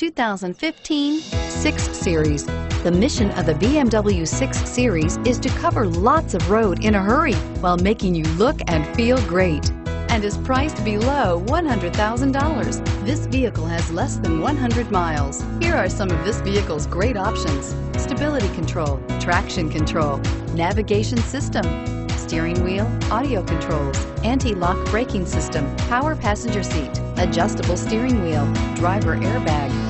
2015 6 Series. The mission of the BMW 6 Series is to cover lots of road in a hurry while making you look and feel great and is priced below $100,000. This vehicle has less than 100 miles. Here are some of this vehicle's great options. Stability control, traction control, navigation system, steering wheel, audio controls, anti-lock braking system, power passenger seat, adjustable steering wheel, driver airbag,